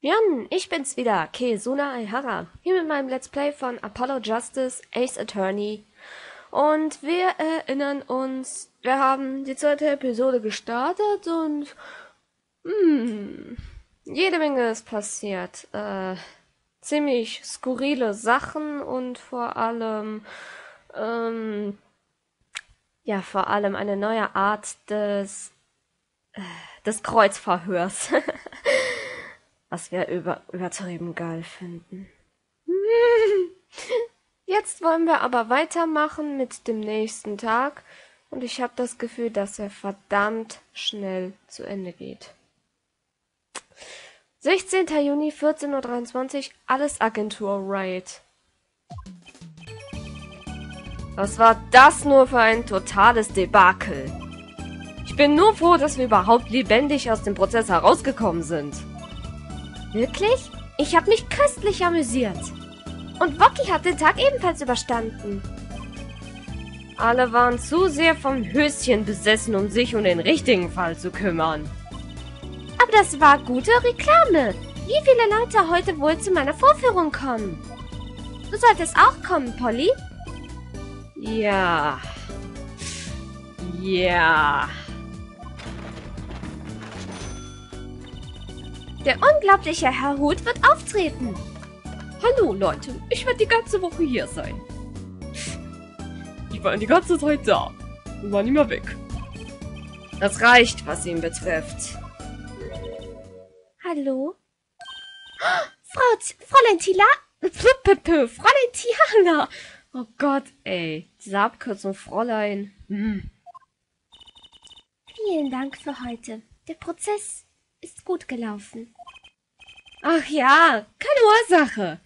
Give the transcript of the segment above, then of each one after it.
Jan, ich bin's wieder, Keisuna Aihara, hier mit meinem Let's Play von Apollo Justice Ace Attorney. Und wir erinnern uns, wir haben die zweite Episode gestartet und hm, jede Menge ist passiert. Äh, ziemlich skurrile Sachen und vor allem ähm, ja, vor allem eine neue Art des äh, des Kreuzverhörs. was wir über, übertrieben geil finden. Jetzt wollen wir aber weitermachen mit dem nächsten Tag und ich habe das Gefühl, dass er verdammt schnell zu Ende geht. 16. Juni, 14.23 Uhr, alles Agentur Riot. Was war das nur für ein totales Debakel? Ich bin nur froh, dass wir überhaupt lebendig aus dem Prozess herausgekommen sind. Wirklich? Ich habe mich köstlich amüsiert. Und Woki hat den Tag ebenfalls überstanden. Alle waren zu sehr vom Höschen besessen, um sich um den richtigen Fall zu kümmern. Aber das war gute Reklame. Wie viele Leute heute wohl zu meiner Vorführung kommen? Du solltest auch kommen, Polly. Ja. Ja. Der unglaubliche Herr Hut wird auftreten. Hallo Leute, ich werde die ganze Woche hier sein. Ich war die ganze Zeit da und war nicht mehr weg. Das reicht, was ihn betrifft. Hallo? Frau, Fräulein Tila? Fräulein Tiana! Oh Gott, ey. Diese Abkürzung Fräulein. Hm. Vielen Dank für heute. Der Prozess ist gut gelaufen. Ach ja, keine Ursache.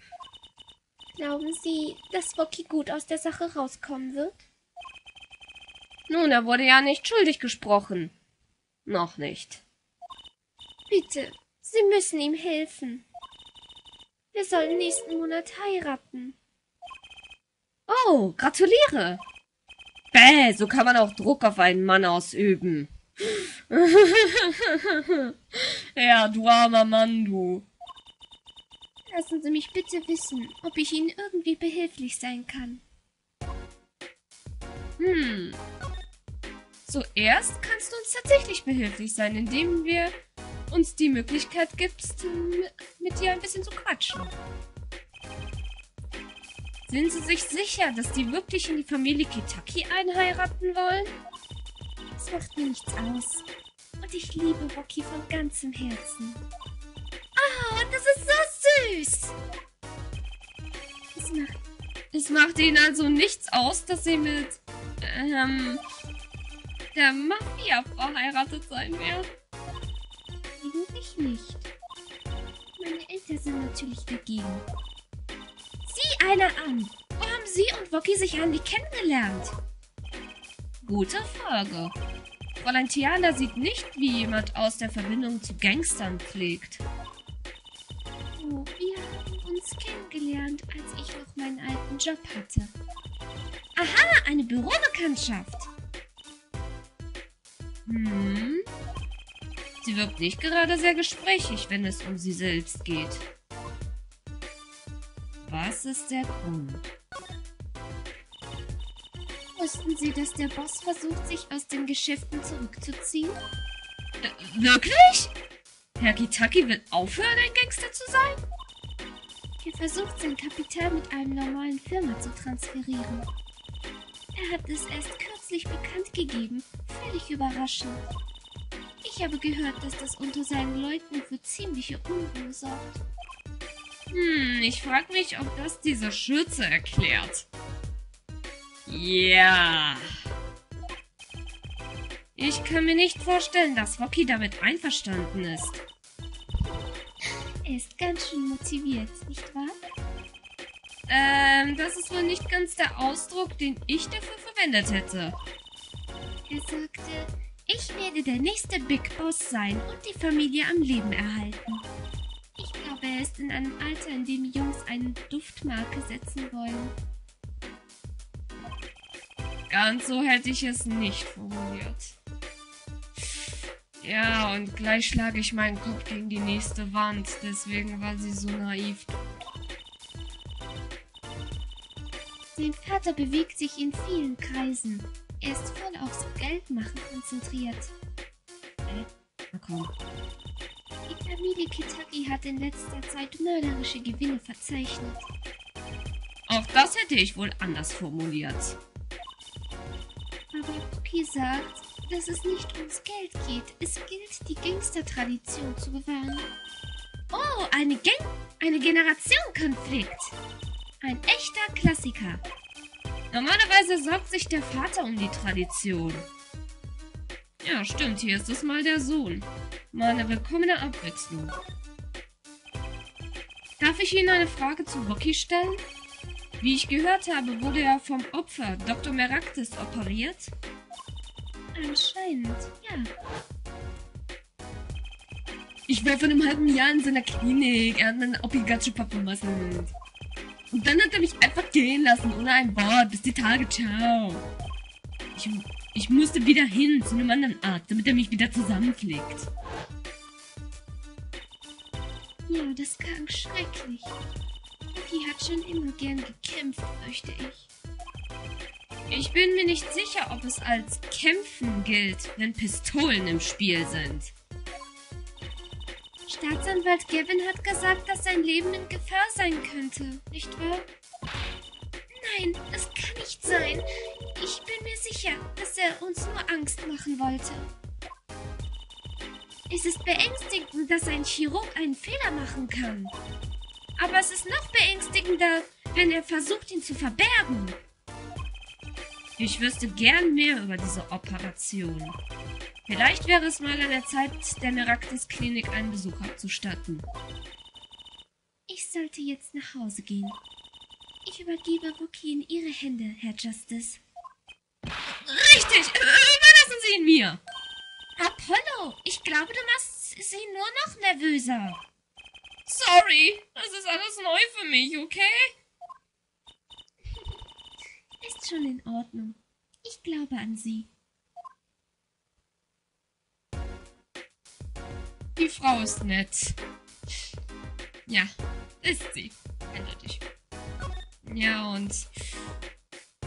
Glauben Sie, dass Rocky gut aus der Sache rauskommen wird? Nun, er wurde ja nicht schuldig gesprochen. Noch nicht. Bitte, Sie müssen ihm helfen. Wir sollen nächsten Monat heiraten. Oh, gratuliere. Bäh, so kann man auch Druck auf einen Mann ausüben. ja, du armer Mann, du. Lassen Sie mich bitte wissen, ob ich Ihnen irgendwie behilflich sein kann. Hm. Zuerst kannst du uns tatsächlich behilflich sein, indem wir uns die Möglichkeit gibst, mit dir ein bisschen zu quatschen. Sind Sie sich sicher, dass die wirklich in die Familie Kitaki einheiraten wollen? Das macht mir nichts aus. Und ich liebe Rocky von ganzem Herzen. Ah, oh, das ist so süß. Es macht, es macht ihnen also nichts aus, dass sie mit ähm, der Mafia verheiratet sein werden. Eigentlich nicht. Meine Eltern sind natürlich dagegen. Sieh einer an! Wo haben Sie und Woki sich eigentlich kennengelernt? Gute Frage. Fräulein Tiana sieht nicht, wie jemand aus der Verbindung zu Gangstern pflegt. Oh, wir haben uns kennengelernt, als ich noch meinen alten Job hatte. Aha, eine Bürobekanntschaft. Hm. Sie wirkt nicht gerade sehr gesprächig, wenn es um sie selbst geht. Was ist der Grund? Wussten Sie, dass der Boss versucht, sich aus den Geschäften zurückzuziehen? Äh, wirklich? Herr Kitaki will aufhören, ein Gangster zu sein? Er versucht, sein Kapital mit einem normalen Firma zu transferieren. Er hat es erst kürzlich bekannt gegeben, völlig überraschend. Ich habe gehört, dass das unter seinen Leuten für ziemliche Unruhe sorgt. Hm, ich frage mich, ob das diese Schürze erklärt. Ja. Ich kann mir nicht vorstellen, dass Rocky damit einverstanden ist. Er ist ganz schön motiviert, nicht wahr? Ähm, das ist wohl nicht ganz der Ausdruck, den ich dafür verwendet hätte. Er sagte, ich werde der nächste Big Boss sein und die Familie am Leben erhalten. Ich glaube, er ist in einem Alter, in dem Jungs eine Duftmarke setzen wollen. Ganz so hätte ich es nicht formuliert. Ja, und gleich schlage ich meinen Kopf gegen die nächste Wand. Deswegen war sie so naiv. Sein Vater bewegt sich in vielen Kreisen. Er ist voll aufs Geldmachen konzentriert. Na komm. Die Familie Kitaki hat in letzter Zeit mörderische Gewinne verzeichnet. Auch das hätte ich wohl anders formuliert. Puki sagt, dass es nicht ums Geld geht. Es gilt, die Gangstertradition zu bewahren. Oh, eine Gang eine Generationenkonflikt. Ein echter Klassiker. Normalerweise sorgt sich der Vater um die Tradition. Ja, stimmt, hier ist es mal der Sohn. Mal eine willkommene Abwechslung. Darf ich Ihnen eine Frage zu Rocky stellen? Wie ich gehört habe, wurde er vom Opfer Dr. Meraktis operiert. Anscheinend, ja. Ich war vor einem halben Jahr in seiner Klinik. Er hat meinen Opi ganz schön vermasselt. Und dann hat er mich einfach gehen lassen, ohne ein Wort. Bis die Tage, ciao. Ich, ich musste wieder hin zu einem anderen Arzt, damit er mich wieder zusammenklickt. Ja, das klang schrecklich. Puki hat schon immer gern gekämpft, fürchte ich. Ich bin mir nicht sicher, ob es als Kämpfen gilt, wenn Pistolen im Spiel sind. Staatsanwalt Gavin hat gesagt, dass sein Leben in Gefahr sein könnte, nicht wahr? Nein, das kann nicht sein. Ich bin mir sicher, dass er uns nur Angst machen wollte. Es ist beängstigend, dass ein Chirurg einen Fehler machen kann. Aber es ist noch beängstigender, wenn er versucht, ihn zu verbergen. Ich wüsste gern mehr über diese Operation. Vielleicht wäre es mal an der Zeit, der Meraktis-Klinik einen Besuch abzustatten. Ich sollte jetzt nach Hause gehen. Ich übergebe Rookie in Ihre Hände, Herr Justice. Richtig! Überlassen Sie ihn mir! Apollo, ich glaube, du machst sie nur noch nervöser. Sorry, das ist alles neu für mich, okay? Ist schon in Ordnung. Ich glaube an Sie. Die Frau ist nett. Ja, ist sie. Eindeutig. Ja, und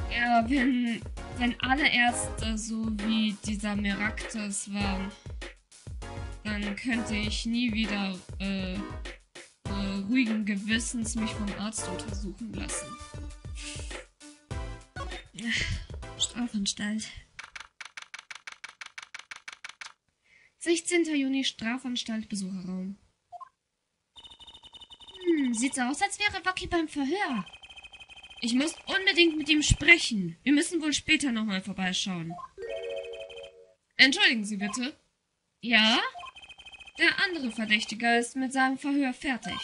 ja, wenn, wenn alle Ärzte so wie dieser Meraktes waren, dann könnte ich nie wieder äh, ruhigen Gewissens mich vom Arzt untersuchen lassen. Strafanstalt. 16. Juni Strafanstalt Besucherraum. Hm, sieht so aus, als wäre Rocky beim Verhör. Ich muss unbedingt mit ihm sprechen. Wir müssen wohl später nochmal vorbeischauen. Entschuldigen Sie bitte. Ja? Der andere Verdächtige ist mit seinem Verhör fertig.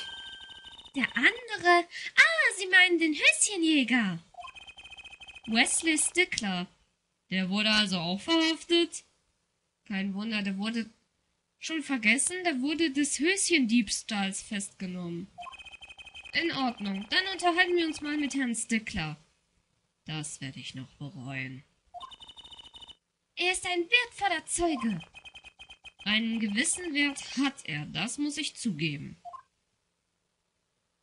Der andere? Ah, Sie meinen den Höschenjäger. Wesley Stickler. Der wurde also auch verhaftet? Kein Wunder, der wurde schon vergessen, der wurde des Höschendiebstahls festgenommen. In Ordnung, dann unterhalten wir uns mal mit Herrn Stickler. Das werde ich noch bereuen. Er ist ein wertvoller Zeuge. Einen gewissen Wert hat er, das muss ich zugeben.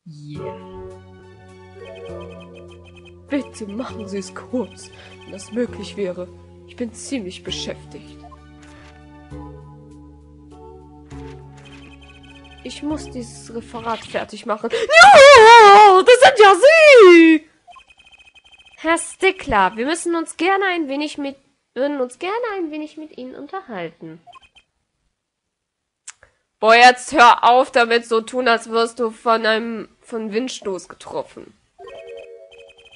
Yeah. Bitte machen Sie es kurz, wenn das möglich wäre. Ich bin ziemlich beschäftigt. Ich muss dieses Referat fertig machen. Ja, das sind ja Sie! Herr Stickler, wir müssen uns gerne ein wenig mit, würden uns gerne ein wenig mit Ihnen unterhalten. Boah, jetzt hör auf damit so tun, als wirst du von einem, von Windstoß getroffen.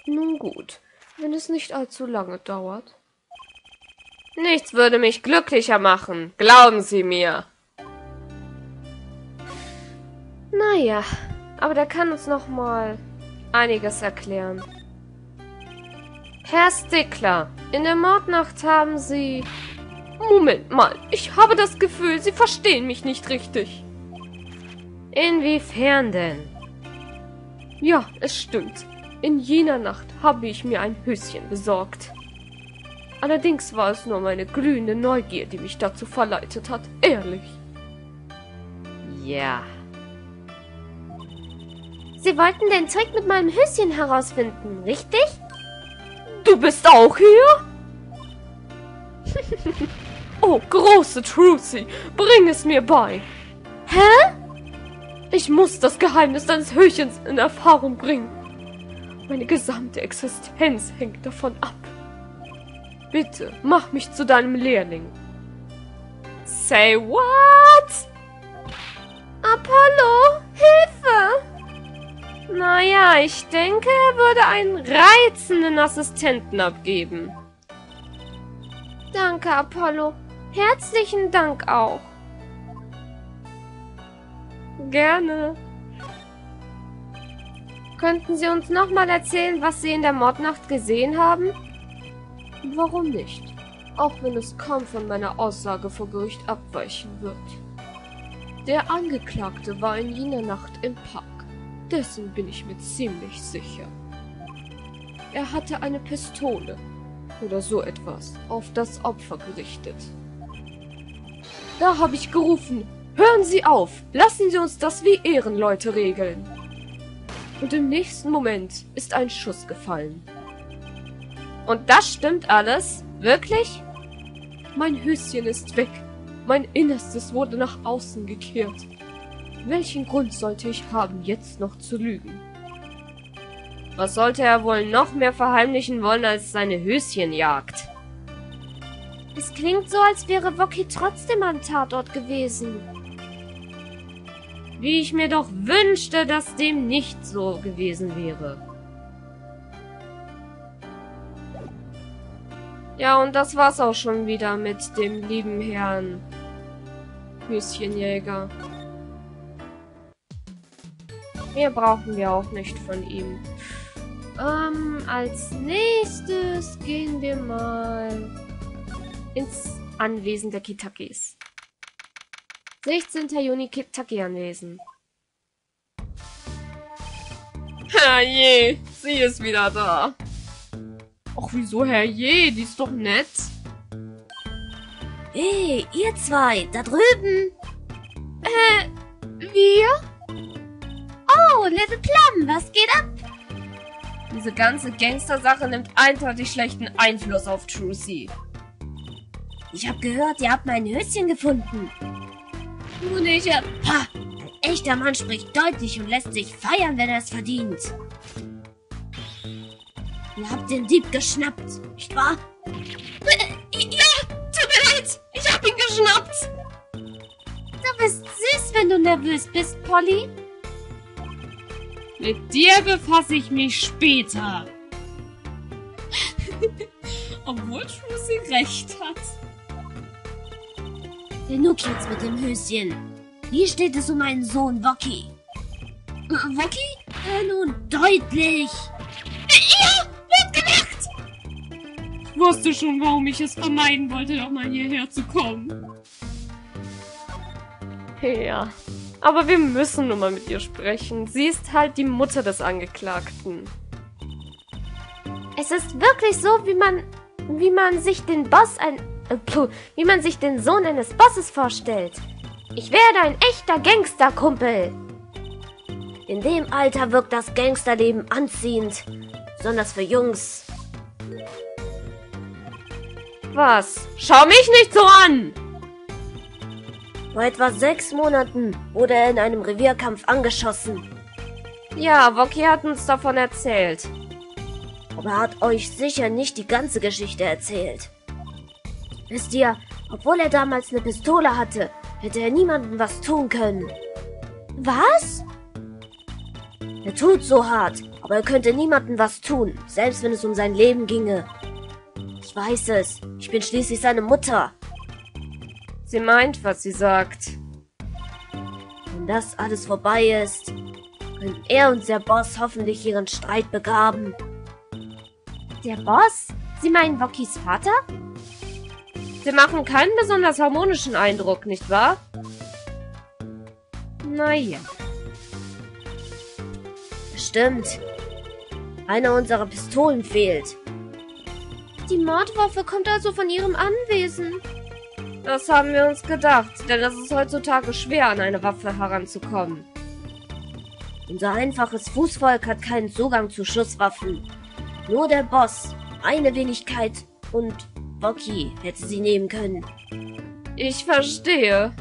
Nun gut, wenn es nicht allzu lange dauert. Nichts würde mich glücklicher machen, glauben Sie mir. Naja, aber der kann uns noch mal einiges erklären. Herr Stickler, in der Mordnacht haben Sie... Moment mal, ich habe das Gefühl, Sie verstehen mich nicht richtig. Inwiefern denn? Ja, es stimmt. In jener Nacht habe ich mir ein Höschen besorgt. Allerdings war es nur meine glühende Neugier, die mich dazu verleitet hat. Ehrlich. Ja. Sie wollten den Trick mit meinem Höschen herausfinden, richtig? Du bist auch hier? oh, große Trucy, bring es mir bei. Hä? Ich muss das Geheimnis deines Höchens in Erfahrung bringen. Meine gesamte Existenz hängt davon ab. Bitte, mach mich zu deinem Lehrling. Say what? Apollo, Hilfe! Naja, ich denke, er würde einen reizenden Assistenten abgeben. Danke, Apollo. Herzlichen Dank auch. Gerne. Könnten Sie uns nochmal erzählen, was Sie in der Mordnacht gesehen haben? Warum nicht? Auch wenn es kaum von meiner Aussage vor Gericht abweichen wird. Der Angeklagte war in jener Nacht im Park. Dessen bin ich mir ziemlich sicher. Er hatte eine Pistole oder so etwas auf das Opfer gerichtet. Da habe ich gerufen, hören Sie auf, lassen Sie uns das wie Ehrenleute regeln. Und im nächsten Moment ist ein Schuss gefallen. Und das stimmt alles? Wirklich? Mein Höschen ist weg. Mein Innerstes wurde nach außen gekehrt. Welchen Grund sollte ich haben, jetzt noch zu lügen? Was sollte er wohl noch mehr verheimlichen wollen als seine Höschenjagd? Es klingt so, als wäre Woki trotzdem am Tatort gewesen. Wie ich mir doch wünschte, dass dem nicht so gewesen wäre. Ja, und das war's auch schon wieder mit dem lieben Herrn Höschenjäger. Mehr brauchen wir auch nicht von ihm. Ähm, als nächstes gehen wir mal ins Anwesen der Kitakis. 16. Juni Kitaki-Anwesen. Herrje, sie ist wieder da. Ach, wieso Herrje? Die ist doch nett. Hey, ihr zwei, da drüben. Äh, wir? Oh, Little Plum, was geht ab? Diese ganze Gangster-Sache nimmt eindeutig schlechten Einfluss auf Trucy. Ich hab gehört, ihr habt mein Höschen gefunden. Nun, ich hab... Ha! Ein echter Mann spricht deutlich und lässt sich feiern, wenn er es verdient. Ihr habt den Dieb geschnappt, nicht wahr? Ja, tut mir leid. Ich hab ihn geschnappt. Du bist süß, wenn du nervös bist, Polly. Mit dir befasse ich mich später. Obwohl Trucy recht hat. Genug jetzt mit dem Höschen. Wie steht es um meinen Sohn Woki? Äh, Woki? Äh, nun deutlich. Ja, wird gemerkt! Ich wusste schon, warum ich es vermeiden wollte, doch mal hierher zu kommen. Ja. Aber wir müssen nun mal mit ihr sprechen. Sie ist halt die Mutter des Angeklagten. Es ist wirklich so, wie man, wie man sich den Boss ein, äh, wie man sich den Sohn eines Bosses vorstellt. Ich werde ein echter Gangsterkumpel. In dem Alter wirkt das Gangsterleben anziehend, besonders für Jungs. Was? Schau mich nicht so an! Vor etwa sechs Monaten wurde er in einem Revierkampf angeschossen. Ja, Woki hat uns davon erzählt. Aber er hat euch sicher nicht die ganze Geschichte erzählt. Wisst ihr, obwohl er damals eine Pistole hatte, hätte er niemandem was tun können. Was? Er tut so hart, aber er könnte niemandem was tun, selbst wenn es um sein Leben ginge. Ich weiß es. Ich bin schließlich seine Mutter. Sie meint, was sie sagt. Wenn das alles vorbei ist, können er und der Boss hoffentlich ihren Streit begraben. Der Boss? Sie meinen Wokis Vater? Sie machen keinen besonders harmonischen Eindruck, nicht wahr? Naja. Stimmt. Eine unserer Pistolen fehlt. Die Mordwaffe kommt also von ihrem Anwesen. Das haben wir uns gedacht, denn es ist heutzutage schwer, an eine Waffe heranzukommen. Unser einfaches Fußvolk hat keinen Zugang zu Schusswaffen. Nur der Boss, eine Wenigkeit und Bocky hätte sie nehmen können. Ich verstehe.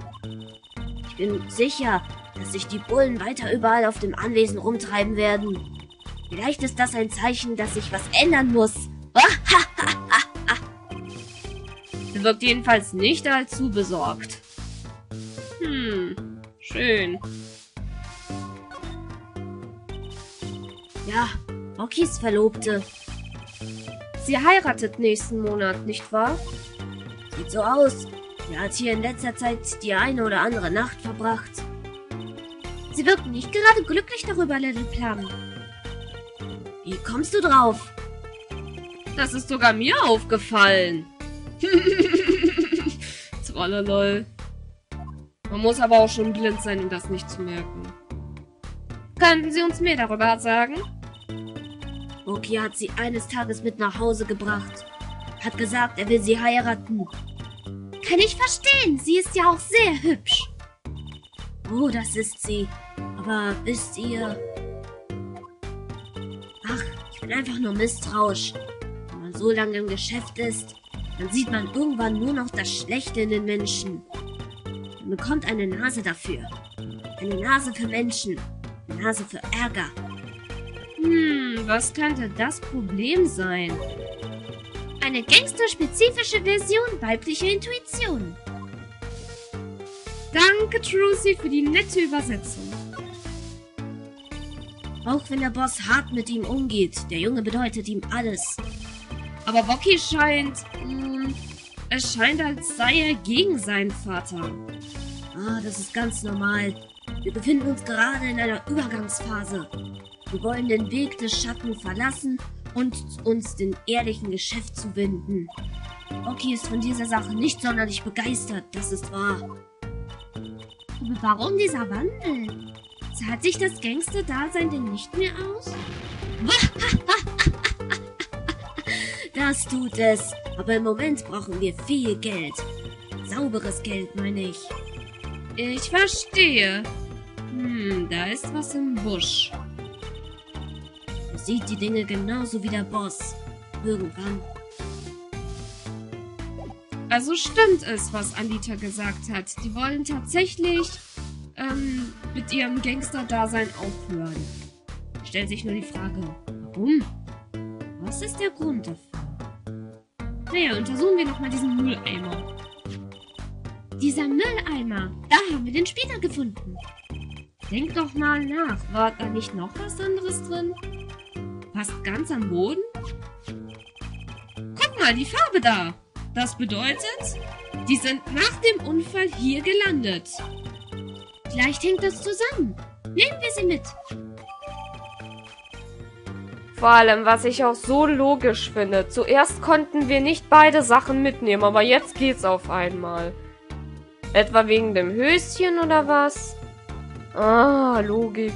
Ich bin sicher, dass sich die Bullen weiter überall auf dem Anwesen rumtreiben werden. Vielleicht ist das ein Zeichen, dass sich was ändern muss. Sie wirkt jedenfalls nicht allzu besorgt. Hm, schön. Ja, Bockys Verlobte. Sie heiratet nächsten Monat, nicht wahr? Sieht so aus. Sie hat hier in letzter Zeit die eine oder andere Nacht verbracht. Sie wirken nicht gerade glücklich darüber, Little Plum. Wie kommst du drauf? Das ist sogar mir aufgefallen. Trololol. Man muss aber auch schon blind sein, um das nicht zu merken. Könnten Sie uns mehr darüber sagen? Boki hat sie eines Tages mit nach Hause gebracht. Hat gesagt, er will sie heiraten. Kann ich verstehen. Sie ist ja auch sehr hübsch. Oh, das ist sie. Aber wisst ihr... Ach, ich bin einfach nur misstrauisch. Wenn man so lange im Geschäft ist, dann sieht man irgendwann nur noch das Schlechte in den Menschen. Man bekommt eine Nase dafür. Eine Nase für Menschen. Eine Nase für Ärger. Hm, was könnte das Problem sein? Eine gangsterspezifische Version weiblicher Intuition. Danke, Trucy, für die nette Übersetzung. Auch wenn der Boss hart mit ihm umgeht, der Junge bedeutet ihm alles. Aber Bocky scheint... Es scheint, als sei er gegen seinen Vater. Ah, das ist ganz normal. Wir befinden uns gerade in einer Übergangsphase. Wir wollen den Weg des Schatten verlassen und uns dem ehrlichen Geschäft zuwenden. Bocky ist von dieser Sache nicht sonderlich begeistert, das ist wahr. Aber warum dieser Wandel? Zahlt sich das Gangster-Dasein denn nicht mehr aus? Das tut es. Aber im Moment brauchen wir viel Geld. Sauberes Geld, meine ich. Ich verstehe. Hm, da ist was im Busch. Er sieht die Dinge genauso wie der Boss. Irgendwann. Also stimmt es, was Alita gesagt hat. Die wollen tatsächlich ähm, mit ihrem Gangster-Dasein aufhören. Stellt sich nur die Frage, warum? Was ist der Grund dafür? Naja, untersuchen wir nochmal diesen Mülleimer. Dieser Mülleimer, da haben wir den später gefunden. Denk doch mal nach. War da nicht noch was anderes drin? Fast ganz am Boden? Guck mal, die Farbe da. Das bedeutet, die sind nach dem Unfall hier gelandet. Vielleicht hängt das zusammen. Nehmen wir sie mit. Vor allem, was ich auch so logisch finde. Zuerst konnten wir nicht beide Sachen mitnehmen, aber jetzt geht's auf einmal. Etwa wegen dem Höschen oder was? Ah, Logik.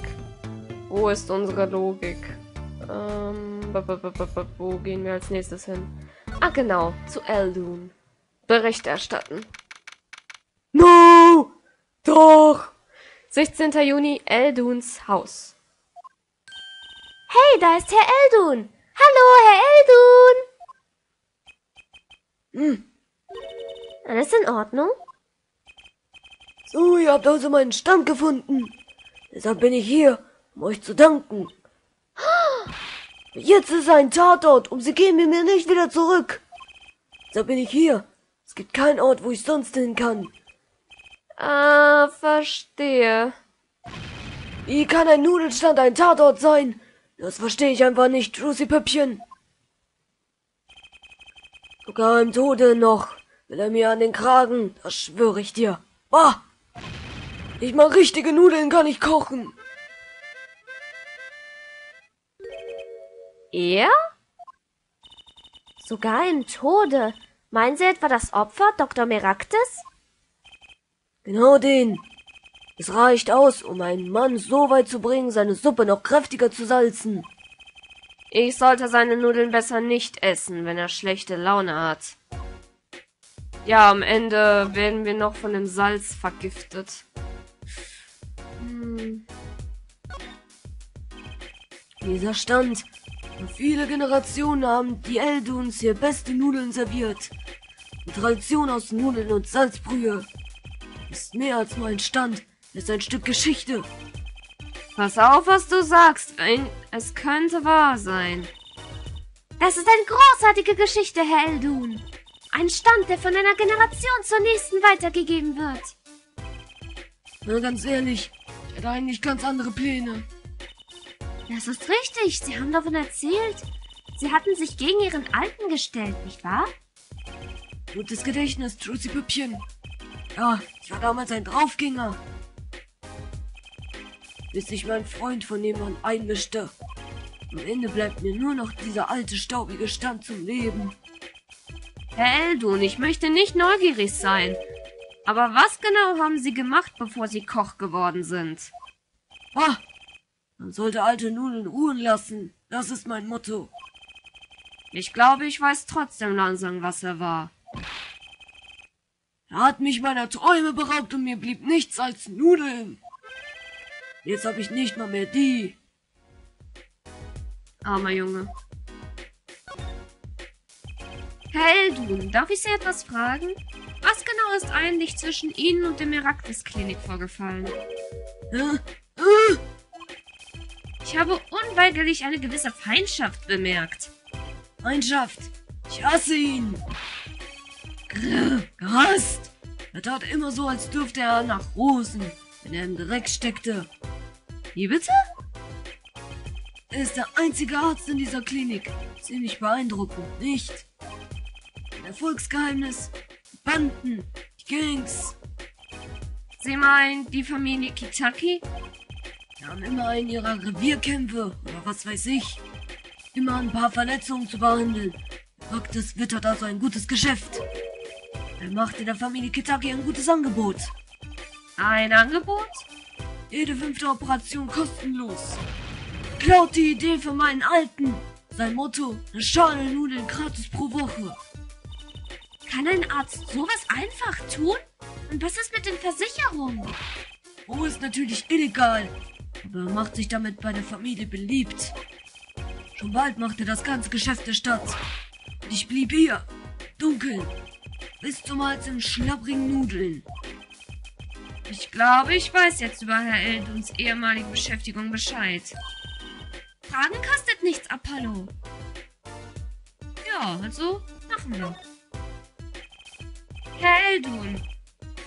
Wo ist unsere Logik? Ähm, wo gehen wir als nächstes hin? Ah, genau, zu Eldun. Bericht erstatten. No! Doch! 16. Juni, Elduns Haus. Hey, da ist Herr Eldun. Hallo, Herr Eldun. Hm. Alles in Ordnung? So, ihr habt also meinen Stand gefunden. Deshalb bin ich hier, um euch zu danken. Jetzt ist ein Tatort und sie geben mir nicht wieder zurück. Deshalb bin ich hier. Es gibt keinen Ort, wo ich sonst hin kann. Ah, verstehe. Wie kann ein Nudelstand ein Tatort sein? Das verstehe ich einfach nicht, Lucy Püppchen. Sogar im Tode noch will er mir an den Kragen, das schwöre ich dir. Bah! Nicht mal richtige Nudeln kann ich kochen. Er? Sogar im Tode. Meinen Sie etwa das Opfer, Dr. Meraktis? Genau den. Es reicht aus, um einen Mann so weit zu bringen, seine Suppe noch kräftiger zu salzen. Ich sollte seine Nudeln besser nicht essen, wenn er schlechte Laune hat. Ja, am Ende werden wir noch von dem Salz vergiftet. Hm. Dieser Stand. Vor viele Generationen haben die Elduns hier beste Nudeln serviert. Die Tradition aus Nudeln und Salzbrühe. Ist mehr als nur ein Stand. Ist ein Stück Geschichte. Pass auf, was du sagst. Ein, es könnte wahr sein. Das ist eine großartige Geschichte, Herr Eldun. Ein Stand, der von einer Generation zur nächsten weitergegeben wird. Na, ganz ehrlich, ich hatte eigentlich ganz andere Pläne. Das ist richtig. Sie haben davon erzählt. Sie hatten sich gegen ihren Alten gestellt, nicht wahr? Gutes Gedächtnis, Trucy Püppchen. Ja, ich war damals ein Draufgänger. Bis sich mein Freund von nebenan einmischte. Am Ende bleibt mir nur noch dieser alte, staubige Stand zum Leben. Herr Eldun, ich möchte nicht neugierig sein. Aber was genau haben Sie gemacht, bevor Sie Koch geworden sind? Ah, man sollte alte Nudeln ruhen lassen. Das ist mein Motto. Ich glaube, ich weiß trotzdem langsam, was er war. Er hat mich meiner Träume beraubt und mir blieb nichts als Nudeln. Jetzt habe ich nicht mal mehr die. Armer Junge. Herr Eldun, darf ich Sie etwas fragen? Was genau ist eigentlich zwischen Ihnen und der Meraktis-Klinik vorgefallen? Äh, Ich habe unweigerlich eine gewisse Feindschaft bemerkt. Feindschaft. Ich hasse ihn. Gehasst. Er tat immer so, als dürfte er nach Rosen, wenn er im Dreck steckte. Wie bitte? Er ist der einzige Arzt in dieser Klinik. Ziemlich beeindruckend, nicht? Ein Erfolgsgeheimnis. Banden, die Gangs. Sie meinen die Familie Kitaki? Die haben immer einen ihrer Revierkämpfe oder was weiß ich. Immer ein paar Verletzungen zu behandeln. Praktis wittert also ein gutes Geschäft. Er machte der Familie Kitaki ein gutes Angebot. Ein Angebot? Jede fünfte Operation kostenlos. Klaut die Idee für meinen Alten. Sein Motto, eine Schale Nudeln gratis pro Woche. Kann ein Arzt sowas einfach tun? Und was ist mit den Versicherungen? Oh, ist natürlich illegal. Aber er macht sich damit bei der Familie beliebt. Schon bald machte das ganze Geschäft der Stadt. Und ich blieb hier, dunkel, bis zum Hals in schlapprigen Nudeln. Ich glaube, ich weiß jetzt über Herr Elduns ehemalige Beschäftigung Bescheid. Fragen kostet nichts, Apollo. Ja, also machen wir. Herr Eldun.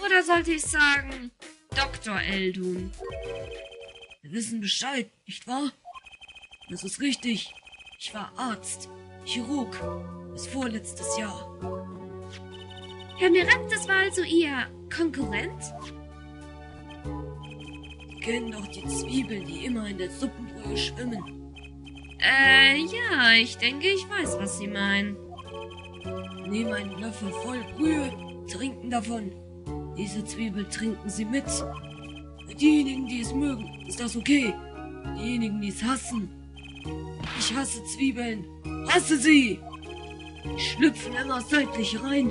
Oder sollte ich sagen, Dr. Eldun. Wir wissen Bescheid, nicht wahr? Das ist richtig. Ich war Arzt, Chirurg, bis vorletztes Jahr. Herr Meraktis war also Ihr Konkurrent? Kennen doch die Zwiebeln, die immer in der Suppenbrühe schwimmen. Äh, ja, ich denke, ich weiß, was Sie meinen. Nehmen einen Löffel voll Brühe, trinken davon. Diese Zwiebel trinken Sie mit. Für diejenigen, die es mögen, ist das okay. Diejenigen, die es hassen. Ich hasse Zwiebeln. Hasse sie! Die schlüpfen immer seitlich rein,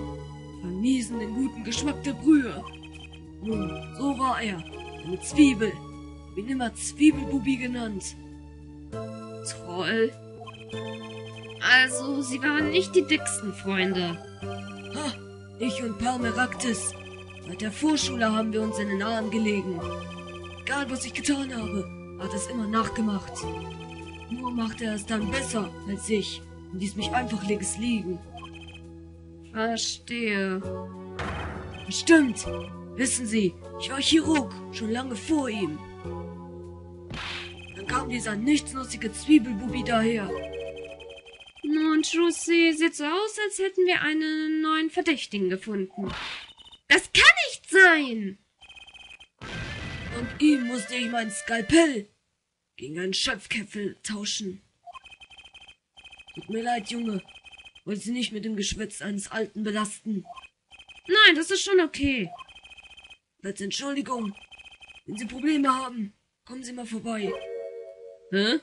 vermiesen den guten Geschmack der Brühe. Nun, so war er. Eine Zwiebel. Bin immer Zwiebelbubi genannt. Toll. Also, Sie waren nicht die dicksten Freunde. Ha, ich und Palmeraktis. Seit der Vorschule haben wir uns in den Arm gelegen. Egal, was ich getan habe, hat es immer nachgemacht. Nur machte er es dann besser als ich und ließ mich einfach links liegen. Verstehe. Stimmt. Wissen Sie, ich war Chirurg, schon lange vor ihm. Dann kam dieser nichtsnutzige Zwiebelbubi daher. Nun, Trucy, sieht so aus, als hätten wir einen neuen Verdächtigen gefunden. Das kann nicht sein! Und ihm musste ich mein Skalpell gegen einen Schöpfkäpfel tauschen. Tut mir leid, Junge. Wollte Sie nicht mit dem Geschwätz eines Alten belasten. Nein, das ist schon okay. Als Entschuldigung. Wenn Sie Probleme haben, kommen Sie mal vorbei. Hä?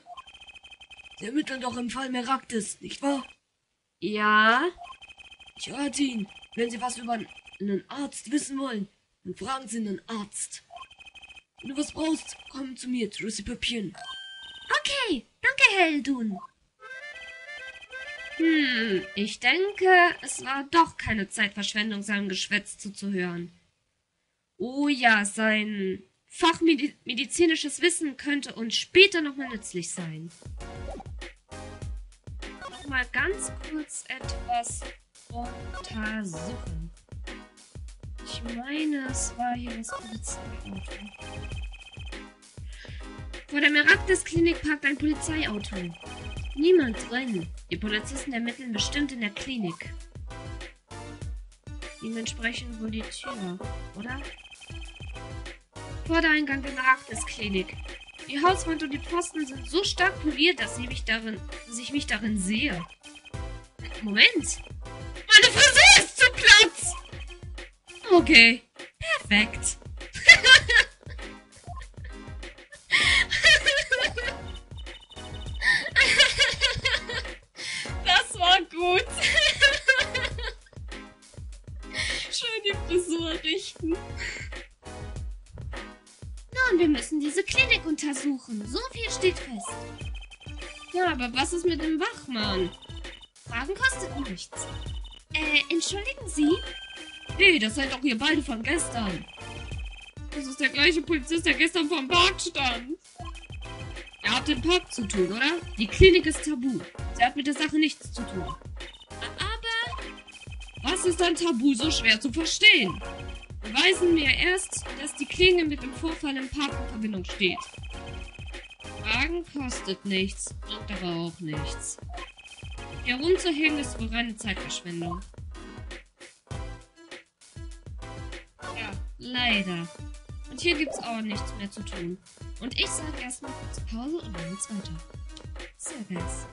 Sie ermitteln doch im Fall Meraktis, nicht wahr? Ja? Ich rate Ihnen, wenn Sie was über einen Arzt wissen wollen, dann fragen Sie einen Arzt. Wenn du was brauchst, komm zu mir, Trissy Püppchen. Okay, danke, Heldun. Hm, ich denke, es war doch keine Zeitverschwendung, seinem Geschwätz zuzuhören. Oh ja, sein fachmedizinisches Wissen könnte uns später nochmal nützlich sein. Nochmal ganz kurz etwas untersuchen. Ich meine, es war hier das Polizeiauto. Vor der Meraktis-Klinik parkt ein Polizeiauto. Niemand drin. Die Polizisten ermitteln bestimmt in der Klinik. Dementsprechend wohl die Tür, oder? Vordereingang der Meraktis-Klinik. Die Hauswand und die Posten sind so stark poliert, dass, ich mich darin, dass ich mich darin sehe. Moment! Meine Frisur ist zu Platz! Okay, perfekt. Das war gut. Schön die Frisur richten. Nun, wir müssen diese Klinik untersuchen. So viel steht fest. Ja, aber was ist mit dem Wachmann? Fragen kostet nichts. Äh, entschuldigen Sie? Hey, das seid doch ihr beide von gestern. Das ist der gleiche Polizist, der gestern vor dem Park stand. Er hat den Park zu tun, oder? Die Klinik ist tabu. Sie hat mit der Sache nichts zu tun. Aber Was ist ein Tabu so schwer zu verstehen? Beweisen mir erst, dass die Klinge mit dem Vorfall im Park in Verbindung steht. Fragen kostet nichts, bringt aber auch nichts. Hier rumzuhängen ist wohl reine Zeitverschwendung. Ja, leider. Und hier gibt's auch nichts mehr zu tun. Und ich sage erstmal kurz Pause und dann geht's weiter. Servus.